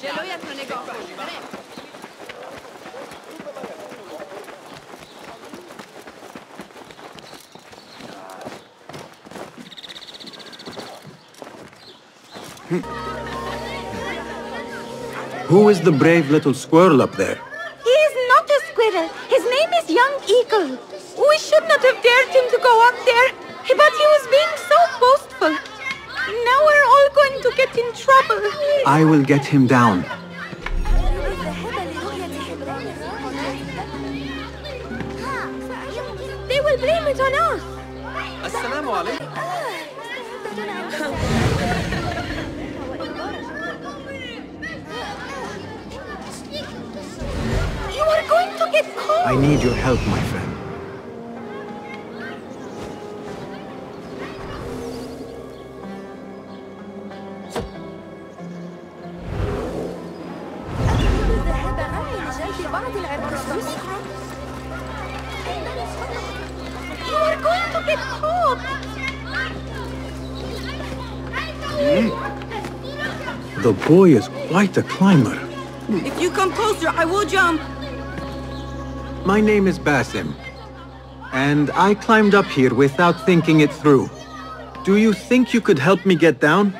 Jasnego. Who is the brave little squirrel up there? He is not a squirrel. His name is Young Eagle. We should not have dared him to go up there, but he was being so boastful. Now to get in trouble. I will get him down. They will blame it on us. Assalamu alaikum. You are going to get caught. I need your help, my friend. Boy is quite a climber. If you come closer, I will jump. My name is Basim, and I climbed up here without thinking it through. Do you think you could help me get down?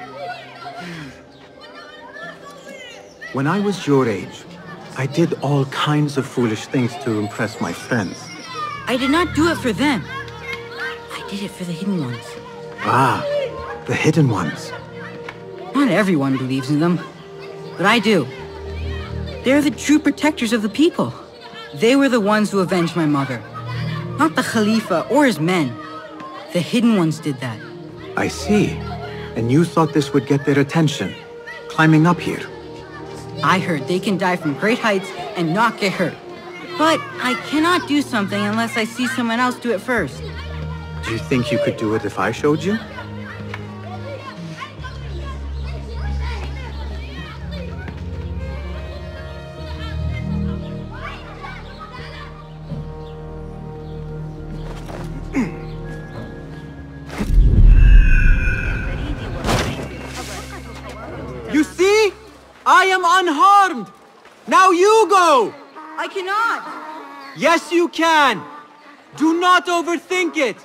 When I was your age, I did all kinds of foolish things to impress my friends. I did not do it for them. I did it for the hidden ones. Ah, the hidden ones. Not everyone believes in them, but I do. They're the true protectors of the people. They were the ones who avenged my mother. Not the Khalifa or his men. The hidden ones did that. I see. And you thought this would get their attention, climbing up here. I heard they can die from great heights and not get hurt. But I cannot do something unless I see someone else do it first. Do you think you could do it if I showed you? You can! Do not overthink it!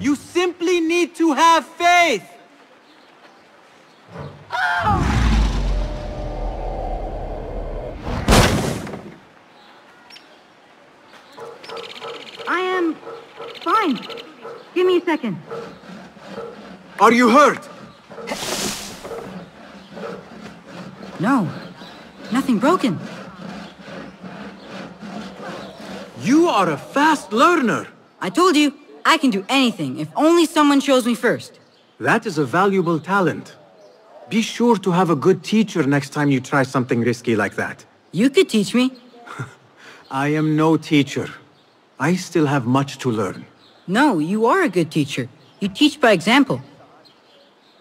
You simply need to have faith! I am fine. Give me a second. Are you hurt? No, nothing broken. You are a fast learner! I told you, I can do anything if only someone shows me first. That is a valuable talent. Be sure to have a good teacher next time you try something risky like that. You could teach me. I am no teacher. I still have much to learn. No, you are a good teacher. You teach by example.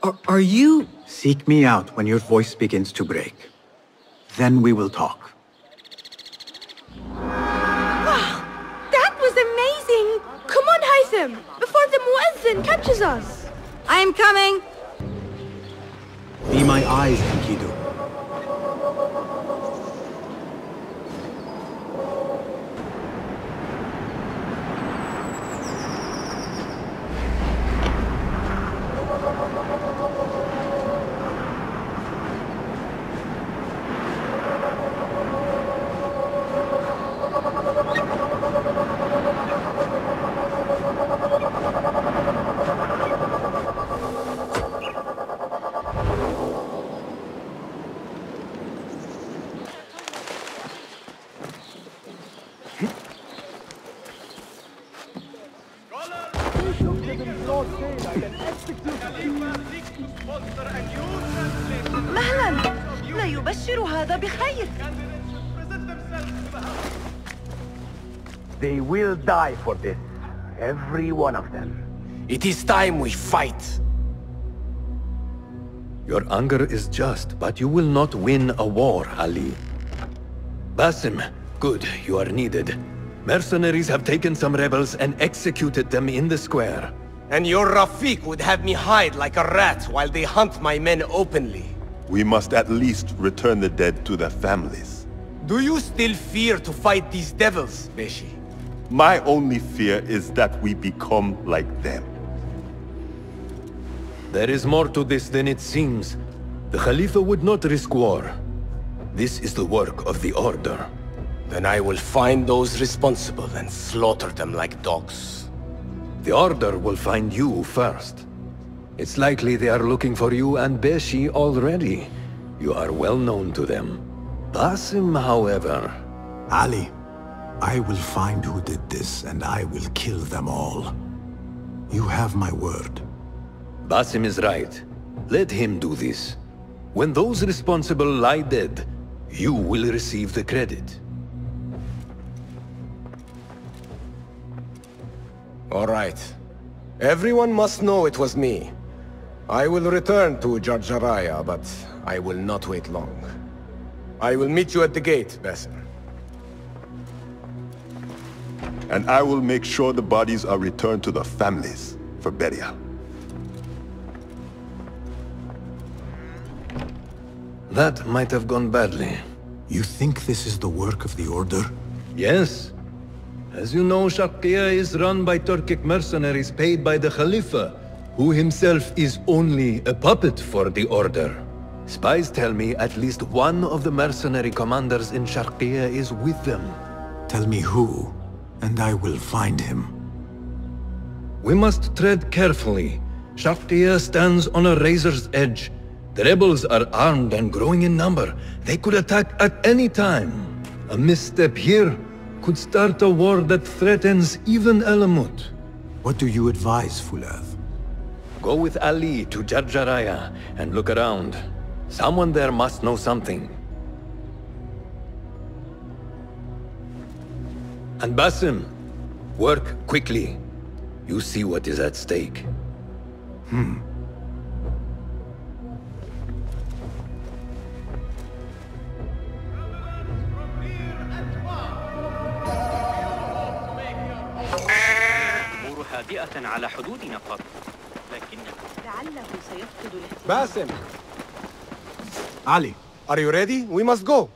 Are, are you... Seek me out when your voice begins to break. Then we will talk. On, Hytham, before the Muezzin catches us. I am coming! Be my eyes, Enkidu. مهلا لا يبشر هذا بخير They will die for this. Every one of them. It is time we fight. Your anger is just, but you will not win a war, Ali. Basim, good, you are needed. Mercenaries have taken some rebels and executed them in the square. And your Rafiq would have me hide like a rat while they hunt my men openly. We must at least return the dead to their families. Do you still fear to fight these devils, Beshi? My only fear is that we become like them. There is more to this than it seems. The Khalifa would not risk war. This is the work of the Order. Then I will find those responsible and slaughter them like dogs. The Order will find you first. It's likely they are looking for you and Beshi already. You are well known to them. Basim, however... Ali, I will find who did this, and I will kill them all. You have my word. Basim is right. Let him do this. When those responsible lie dead, you will receive the credit. All right. Everyone must know it was me. I will return to Jarjaraya, but I will not wait long. I will meet you at the gate, Basim. And I will make sure the bodies are returned to the families for burial. That might have gone badly. You think this is the work of the Order? Yes. As you know, Sharqiya is run by Turkic mercenaries paid by the Khalifa, who himself is only a puppet for the Order. Spies tell me at least one of the mercenary commanders in Sharqiya is with them. Tell me who, and I will find him. We must tread carefully. Sharqiya stands on a razor's edge. The rebels are armed and growing in number. They could attack at any time. A misstep here could start a war that threatens even Alamut. What do you advise, Fuladh? Go with Ali to Jarjaraya and look around. Someone there must know something. And Basim, work quickly. You see what is at stake. Hmm. الأمور هادئة على حدودنا قط لكن لعله سيفقد Basim, Ali, are you ready? We must go.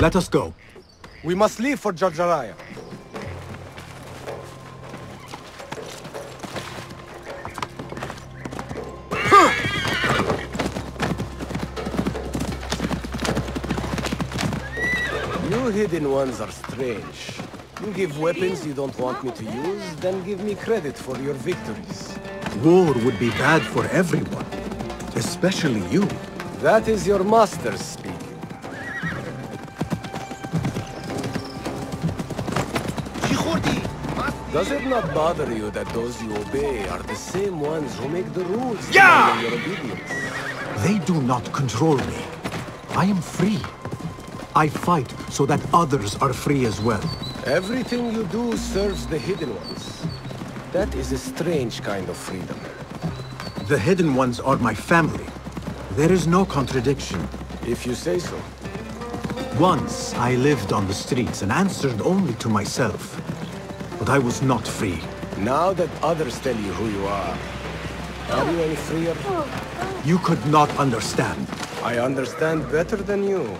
let us go. We must leave for Jarjaraya. You hidden ones are strange. You give weapons you don't want me to use, then give me credit for your victories. War would be bad for everyone, especially you. That is your master speaking. Does it not bother you that those you obey are the same ones who make the rules Yeah! demanding your obedience? They do not control me. I am free. I fight so that others are free as well. Everything you do serves the Hidden Ones. That is a strange kind of freedom. The Hidden Ones are my family. There is no contradiction. If you say so. Once I lived on the streets and answered only to myself. But I was not free. Now that others tell you who you are, are you any freer? You could not understand. I understand better than you.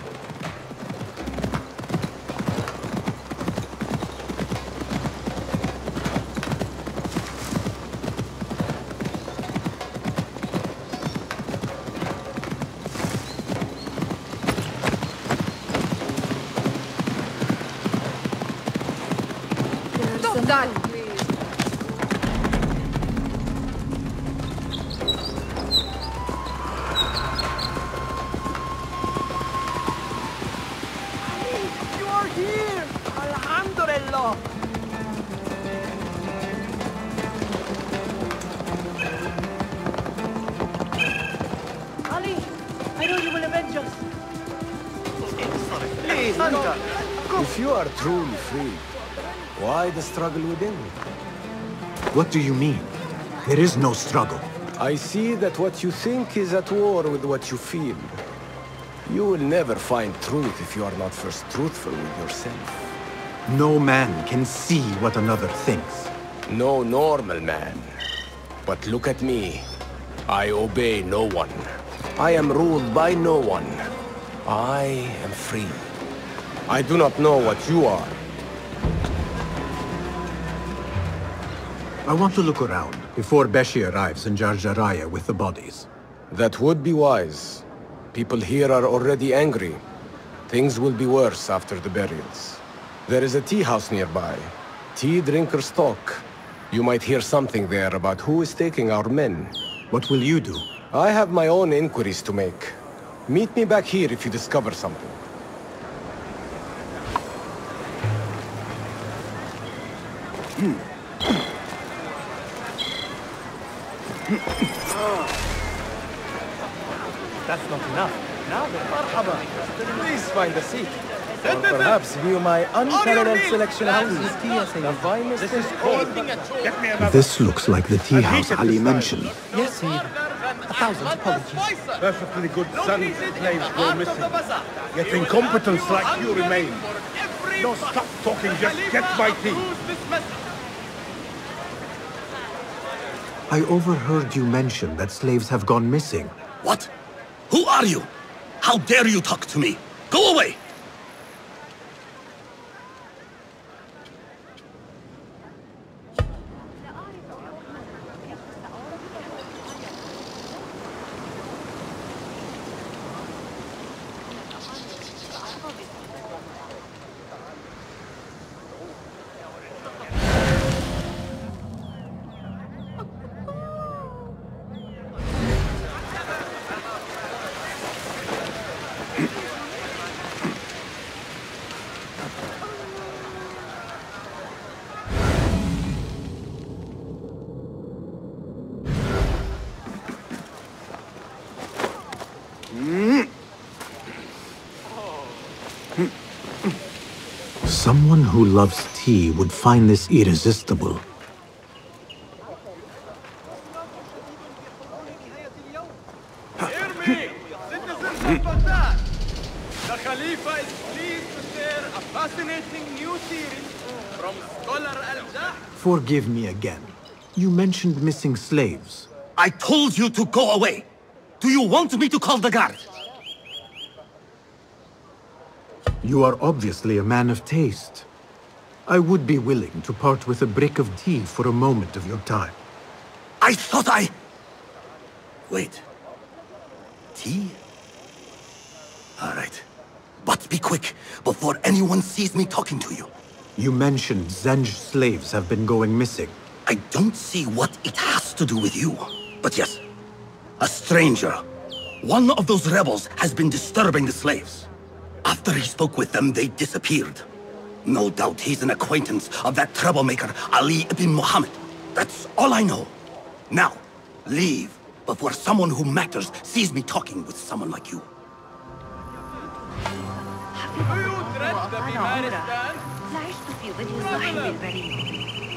Free, why the struggle within? What do you mean? There is no struggle. I see that what you think is at war with what you feel. You will never find truth if you are not first truthful with yourself. No man can see what another thinks. No normal man. But look at me. I obey no one. I am ruled by no one. I am free. I do not know what you are. I want to look around before Beshi arrives in Jarjaraya with the bodies. That would be wise. People here are already angry. Things will be worse after the burials. There is a tea house nearby. Tea drinkers talk. You might hear something there about who is taking our men. What will you do? I have my own inquiries to make. Meet me back here if you discover something. Hmm. That's not enough. Now then, marhaba. Please find a seat. Or perhaps view my unparalleled selection of whiskey as a finest This is cold. Get me another. This looks like the tea house Ali mentioned. Yes, Sayyid. A thousand apologies. Perfectly good sons and slaves go missing. Yet incompetents like you remain. No, stop talking. Just get my tea. I overheard you mention that slaves have gone missing. What? Who are you? How dare you talk to me? Go away! Someone who loves tea would find this irresistible. The is pleased to share a fascinating new from Scholar Al-Jah. Forgive me again. You mentioned missing slaves. I told you to go away! Do you want me to call the guard? You are obviously a man of taste. I would be willing to part with a brick of tea for a moment of your time. I thought I... Wait. Tea? All right. But be quick, before anyone sees me talking to you. You mentioned Zanj slaves have been going missing. I don't see what it has to do with you. But yes, a stranger. One of those rebels has been disturbing the slaves. After he spoke with them, they disappeared. No doubt he's an acquaintance of that troublemaker, Ali ibn Muhammad. That's all I know. Now, leave before someone who matters sees me talking with someone like you.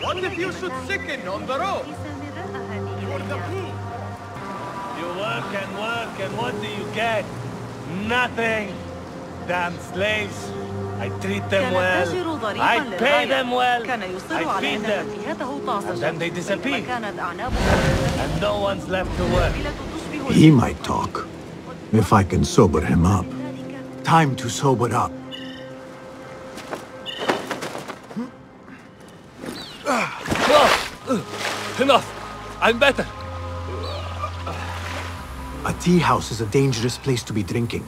What if you should sicken on the road? You're the proof. You work and work, and what do you get? Nothing damn slaves. I treat them well. I pay them well. I feed them. And then they disappear. And no one's left to work. He might talk. If I can sober him up. Time to sober up. Enough! I'm better! A tea house is a dangerous place to be drinking.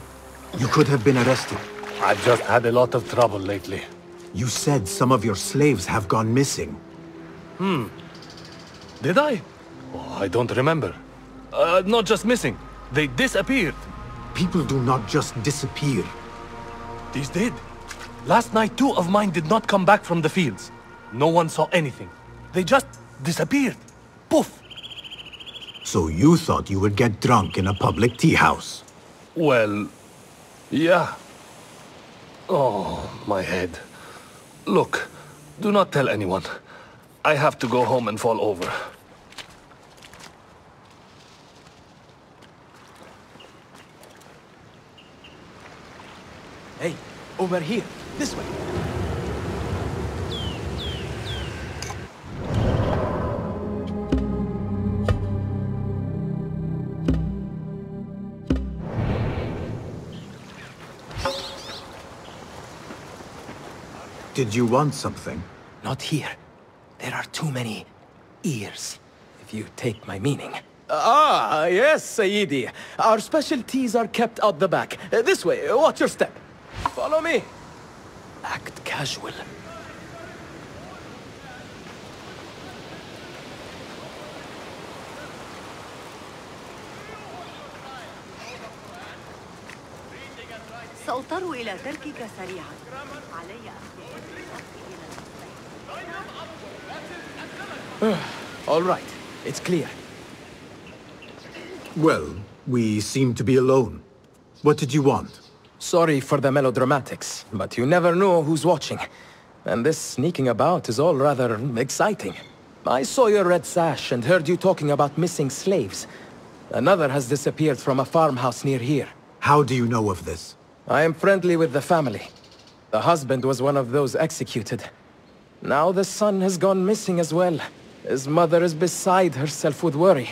You could have been arrested. I've just had a lot of trouble lately. You said some of your slaves have gone missing. Hmm. Did I? Oh, I don't remember. Uh, not just missing. They disappeared. People do not just disappear. These did. Last night, two of mine did not come back from the fields. No one saw anything. They just disappeared. Poof! So you thought you would get drunk in a public tea house. Well, yeah. Oh, my head. Look, do not tell anyone. I have to go home and fall over. Hey, over here. This way. Did you want something? Not here. There are too many ears, if you take my meaning. Ah, yes, Sayyidi. Our specialties are kept out the back. Uh, this way, watch your step. Follow me. Act casual. سأضطر إلى تركك سريعا علي All right, it's clear. Well, we seem to be alone. What did you want? Sorry for the melodramatics, but you never know who's watching. And this sneaking about is all rather exciting. I saw your red sash and heard you talking about missing slaves. Another has disappeared from a farmhouse near here. How do you know of this? I am friendly with the family. The husband was one of those executed. Now the son has gone missing as well. His mother is beside herself with worry.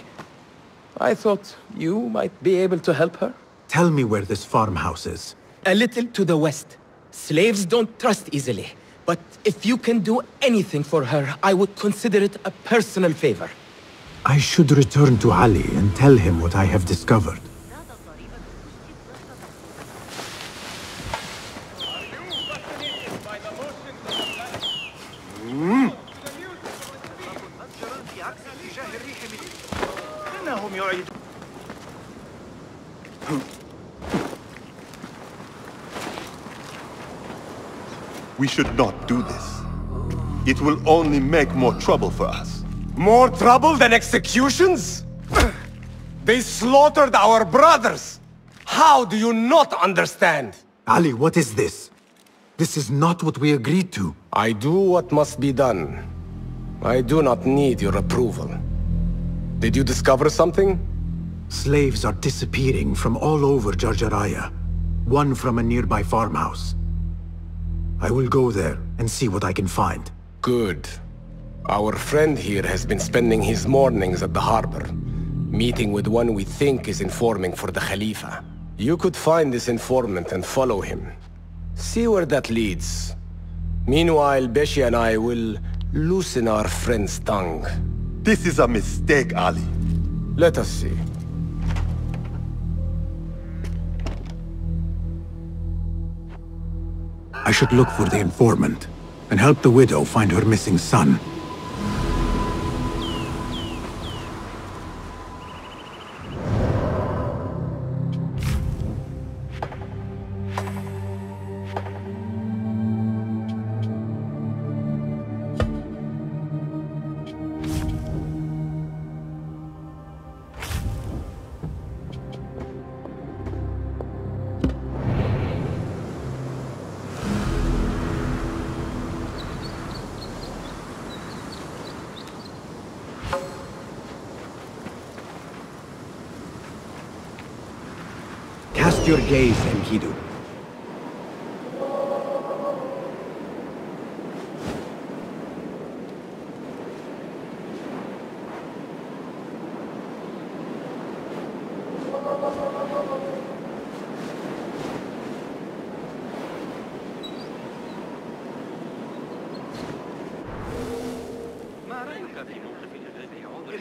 I thought you might be able to help her. Tell me where this farmhouse is. A little to the west. Slaves don't trust easily. But if you can do anything for her, I would consider it a personal favor. I should return to Ali and tell him what I have discovered. We should not do this. It will only make more trouble for us. More trouble than executions? They slaughtered our brothers! How do you not understand? Ali, what is this? This is not what we agreed to. I do what must be done. I do not need your approval. Did you discover something? Slaves are disappearing from all over Jarjaraya. One from a nearby farmhouse. I will go there and see what I can find. Good. Our friend here has been spending his mornings at the harbor, meeting with one we think is informing for the Khalifa. You could find this informant and follow him. See where that leads. Meanwhile, Beshi and I will loosen our friend's tongue. This is a mistake, Ali. Let us see. I should look for the informant and help the widow find her missing son.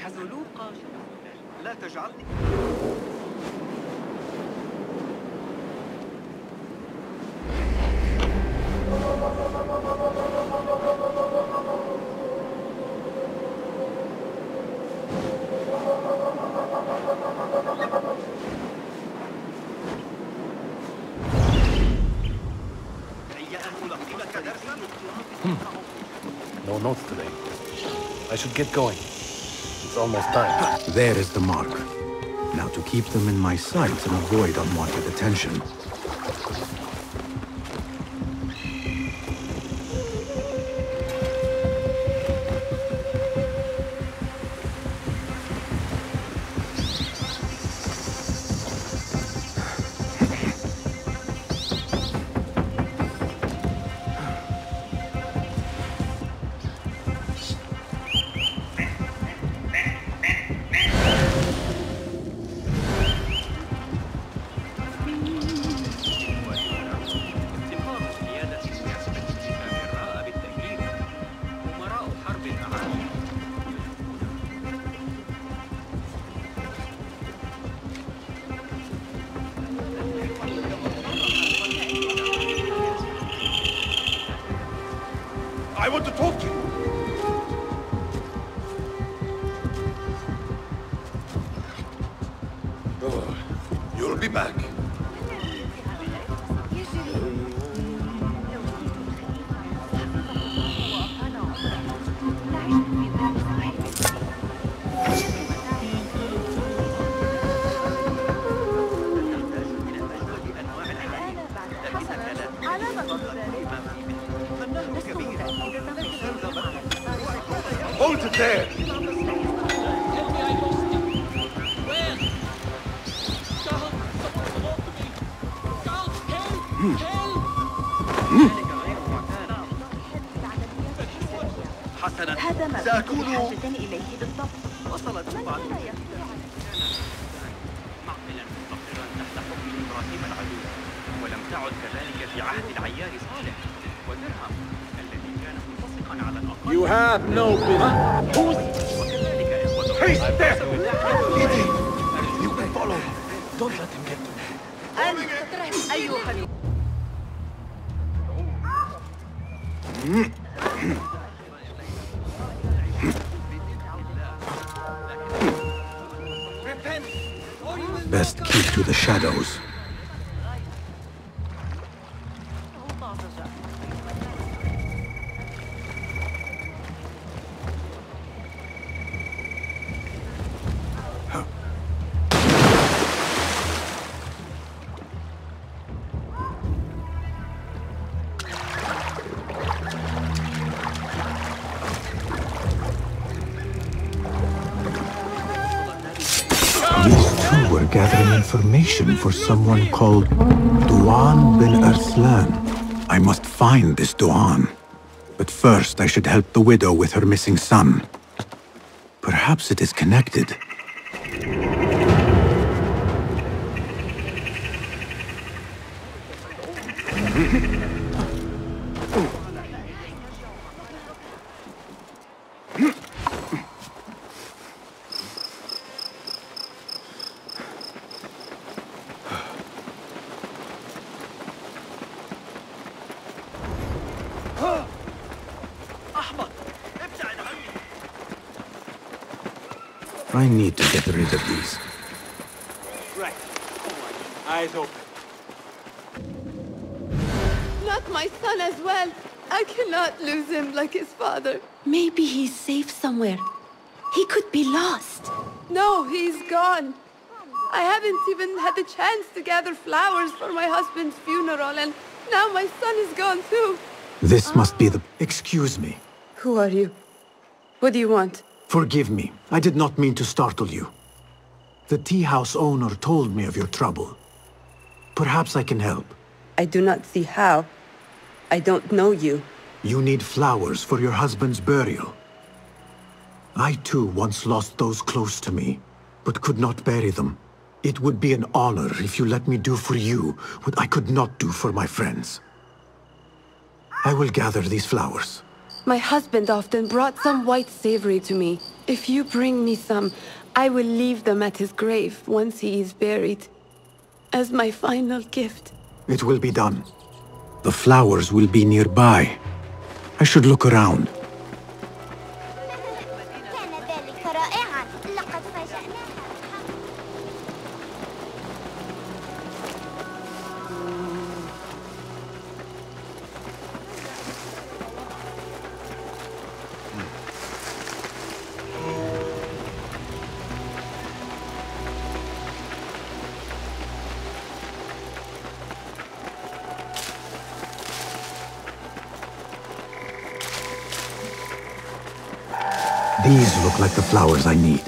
الحزلوقة لا تجعلني No notes today. I should get going. Almost time. There is the mark. Now to keep them in my sight and avoid unwanted attention. Best keep to the shadows. Information for someone called Duan bin Arslan. I must find this Duan. But first, I should help the widow with her missing son. Perhaps it is connected. I cannot lose him like his father. Maybe he's safe somewhere. He could be lost. No, he's gone. I haven't even had the chance to gather flowers for my husband's funeral, and now my son is gone too. This must be the... Excuse me. Who are you? What do you want? Forgive me. I did not mean to startle you. The tea house owner told me of your trouble. Perhaps I can help. I do not see how. I don't know you. You need flowers for your husband's burial. I too once lost those close to me, but could not bury them. It would be an honor if you let me do for you what I could not do for my friends. I will gather these flowers. My husband often brought some white savory to me. If you bring me some, I will leave them at his grave once he is buried. As my final gift. It will be done. The flowers will be nearby. I should look around. These look like the flowers I need.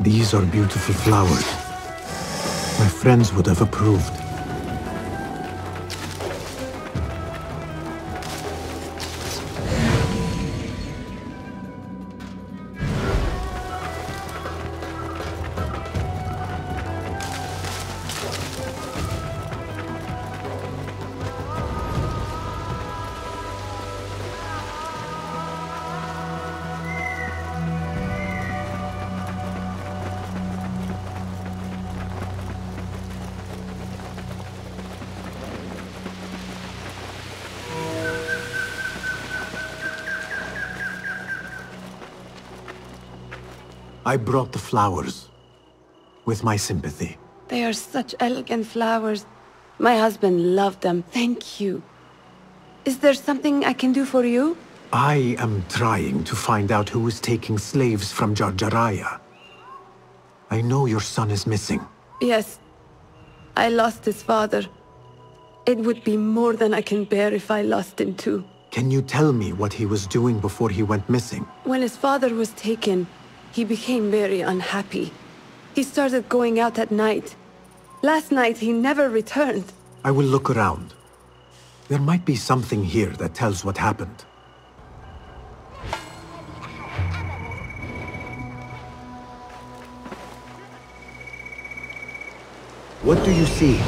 These are beautiful flowers. My friends would have approved. I brought the flowers with my sympathy. They are such elegant flowers. My husband loved them. Thank you. Is there something I can do for you? I am trying to find out who is taking slaves from Jarjaraya. I know your son is missing. Yes. I lost his father. It would be more than I can bear if I lost him too. Can you tell me what he was doing before he went missing? When his father was taken, he became very unhappy. He started going out at night. Last night, he never returned. I will look around. There might be something here that tells what happened. What do you see?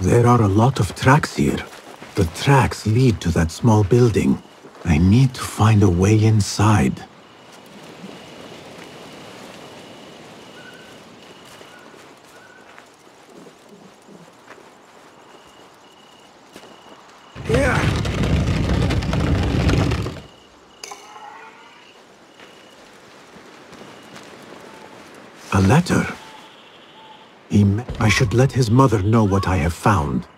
There are a lot of tracks here. The tracks lead to that small building. I need to find a way inside. A letter. He me- I should let his mother know what I have found.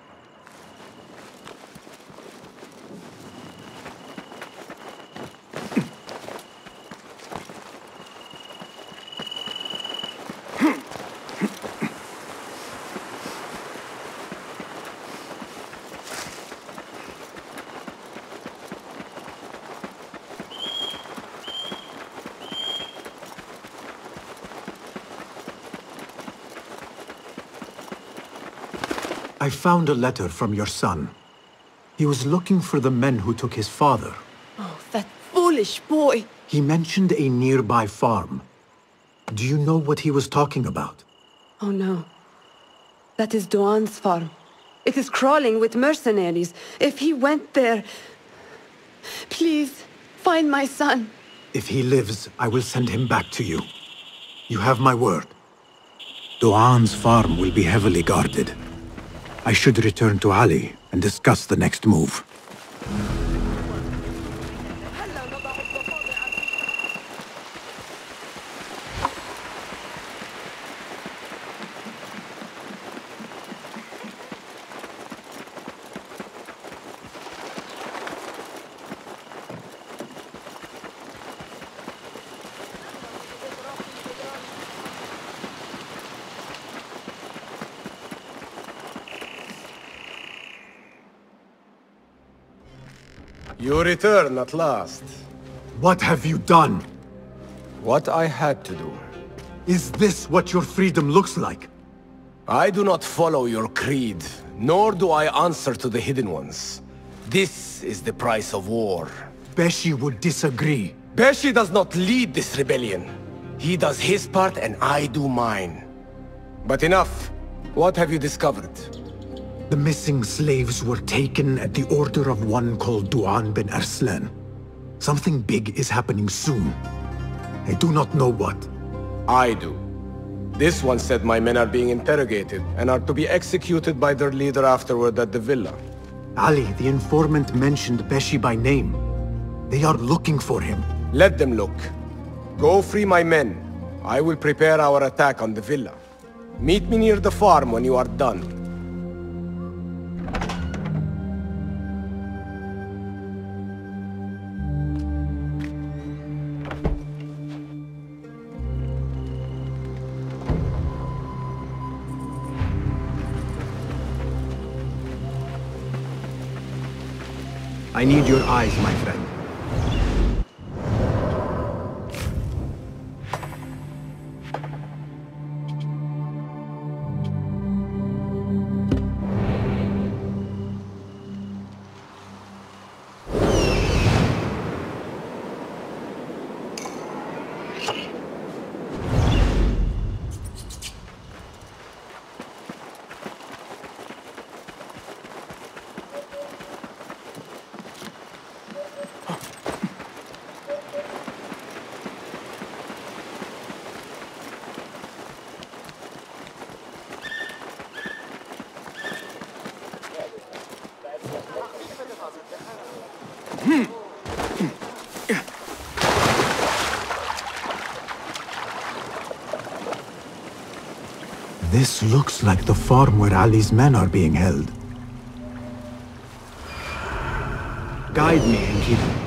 Found a letter from your son. He was looking for the men who took his father. Oh, that foolish boy! He mentioned a nearby farm. Do you know what he was talking about? Oh no. That is Doan's farm. It is crawling with mercenaries. If he went there... Please, find my son. If he lives, I will send him back to you. You have my word. Doan's farm will be heavily guarded. I should return to Ali and discuss the next move. Return at last. What have you done? What I had to do. Is this what your freedom looks like? I do not follow your creed, nor do I answer to the Hidden Ones. This is the price of war. Beshi would disagree. Beshi does not lead this rebellion. He does his part and I do mine. But enough. What have you discovered? The missing slaves were taken at the order of one called Duan bin Arslan. Something big is happening soon. I do not know what. I do. This one said my men are being interrogated and are to be executed by their leader afterward at the villa. Ali, the informant mentioned Beshi by name. They are looking for him. Let them look. Go free my men. I will prepare our attack on the villa. Meet me near the farm when you are done. I need your eyes, my friend. This looks like the farm where Ali's men are being held. Guide me, Enkidu.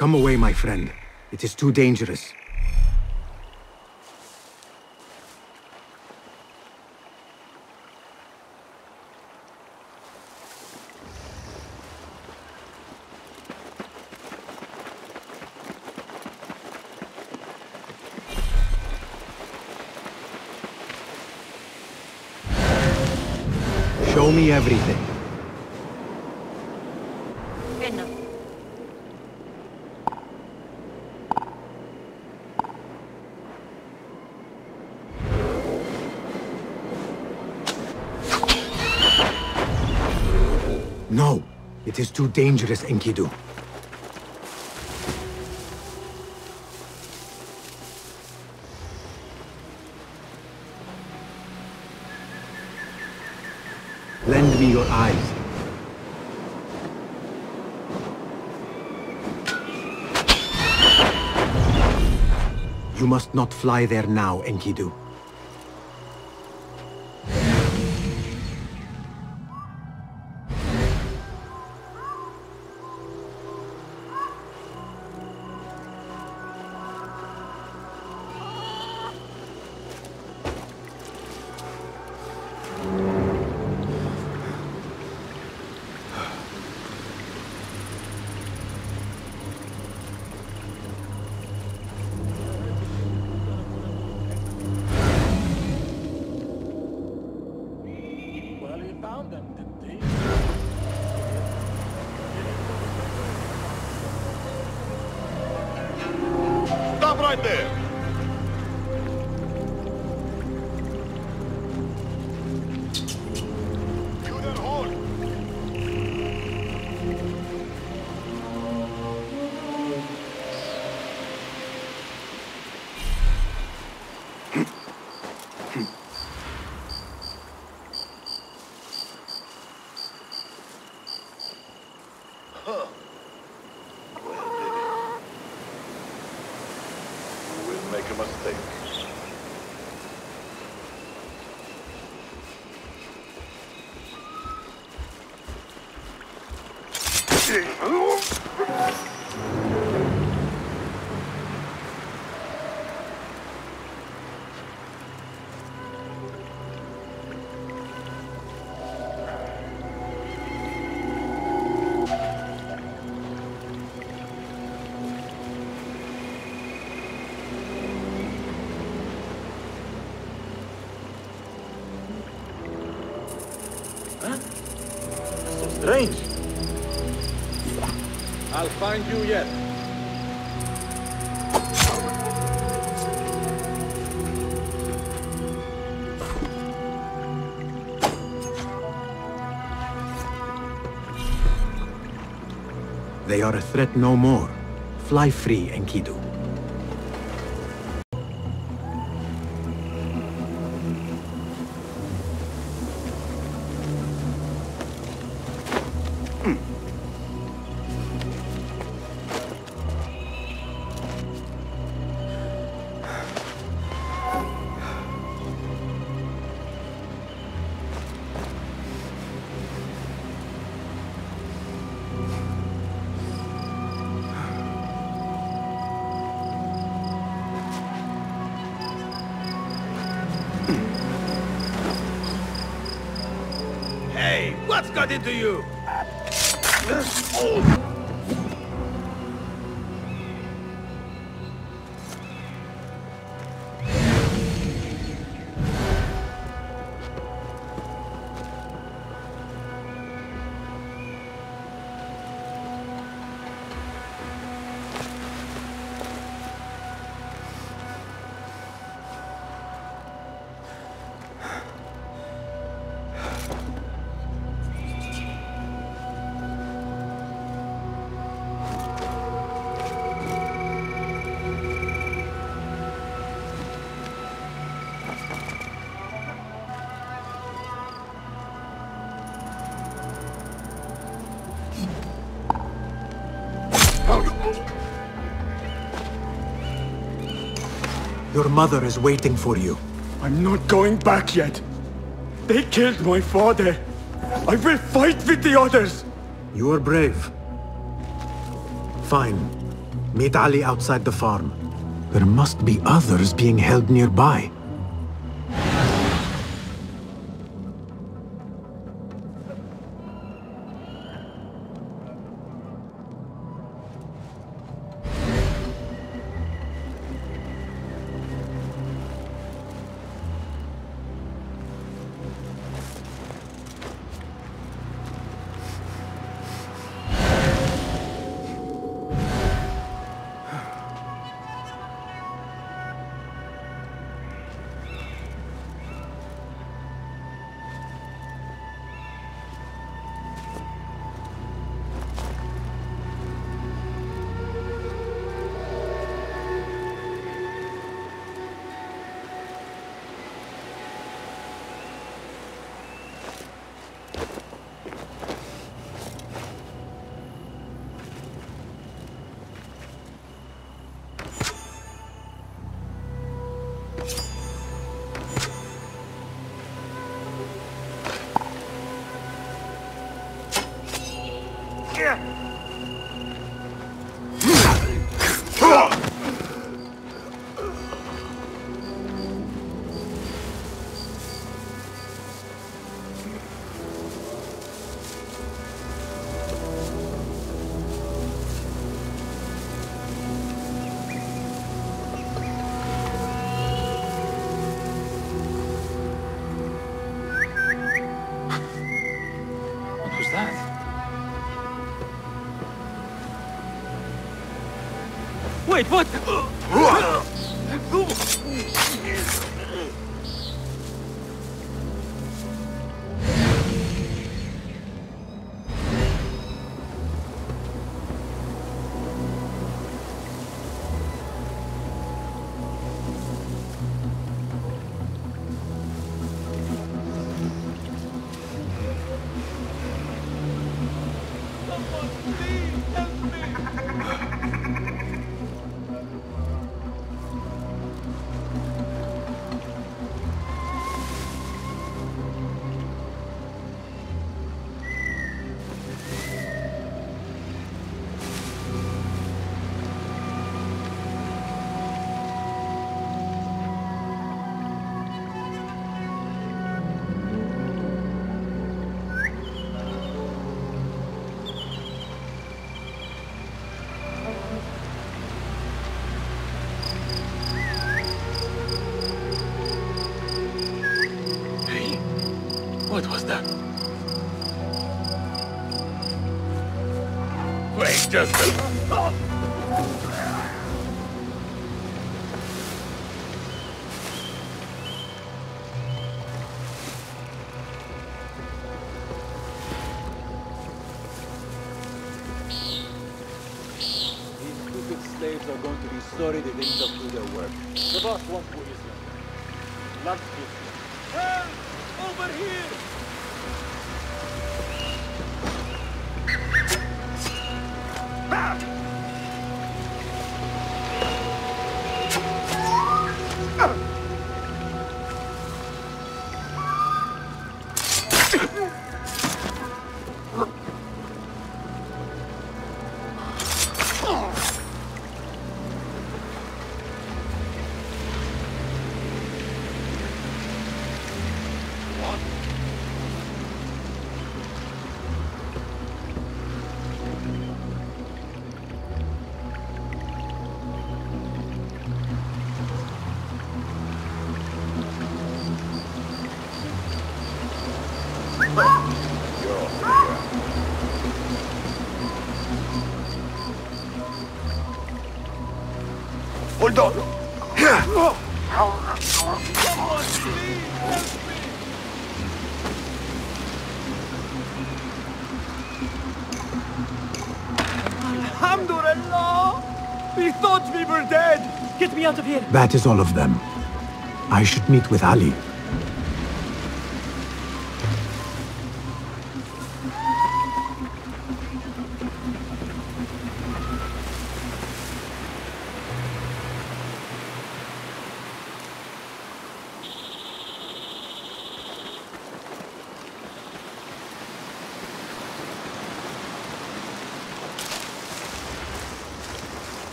Come away, my friend. It is too dangerous. Show me everything. No, it is too dangerous, Enkidu. Lend me your eyes. You must not fly there now, Enkidu. Strange. I'll find you yet. They are a threat no more. Fly free, Enkidu. Got into you? Your mother is waiting for you. I'm not going back yet. They killed my father. I will fight with the others. You are brave. Fine. Meet Ali outside the farm. There must be others being held nearby. Wait, what? Just a... These stupid slaves are going to be sorry they didn't do their work. The boss wants for Islam. Loves Islam. Help! Over here! Hold on. Alhamdulillah! We thought we were dead! Get me out of here! That is all of them. I should meet with Ali.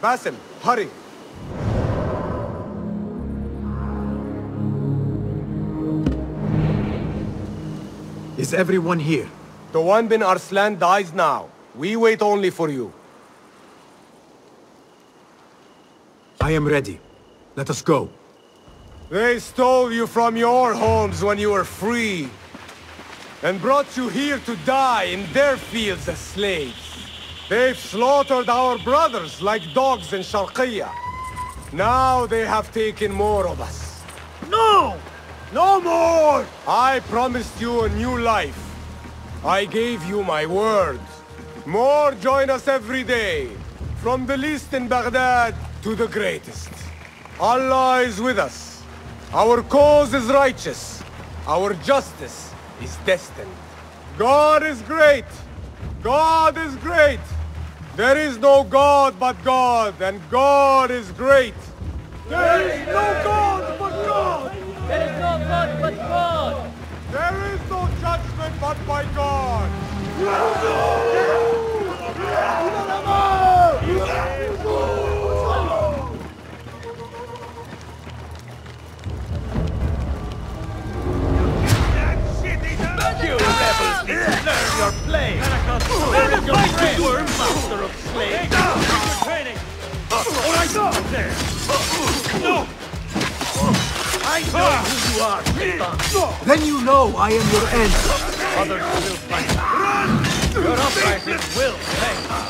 Basim, hurry! Is everyone here? The one bin Arslan dies now. We wait only for you. I am ready. Let us go. They stole you from your homes when you were free. And brought you here to die in their fields as slaves. They've slaughtered our brothers like dogs in Sharqiyya. Now they have taken more of us. No! No more! I promised you a new life. I gave you my word. More join us every day. From the least in Baghdad to the greatest. Allah is with us. Our cause is righteous. Our justice is destined. God is great. God is great. There is no God but God, and God is great. There is no God but God. There is no God but God! There is no judgment but by God. You rebels need to learn your play! Where is your friend, master of slaves? Good training! Alright, there! No! I know who you are! Then you know I am your end. Others will fight. Run! Your uprising will pay.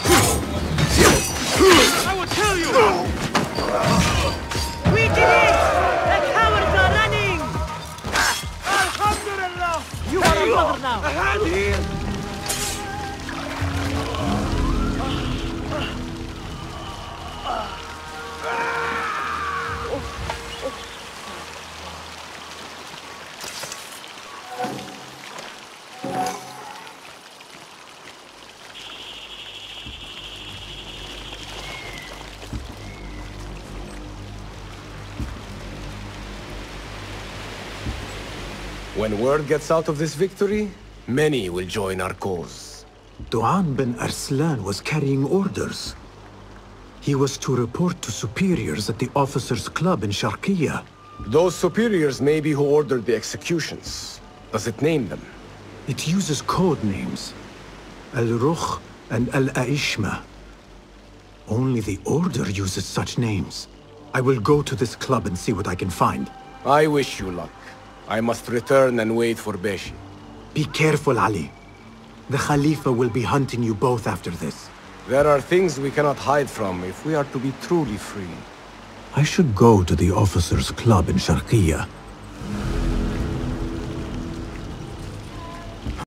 When word gets out of this victory, many will join our cause. Duan bin Arslan was carrying orders. He was to report to superiors at the officers' club in Sharqiyya. Those superiors may be who ordered the executions. Does it name them? It uses code names. Al-Rukh and Al-Aishma. Only the Order uses such names. I will go to this club and see what I can find. I wish you luck. I must return and wait for Beshi. Be careful, Ali. The Khalifa will be hunting you both after this. There are things we cannot hide from if we are to be truly free. I should go to the officers' club in Sharqiyya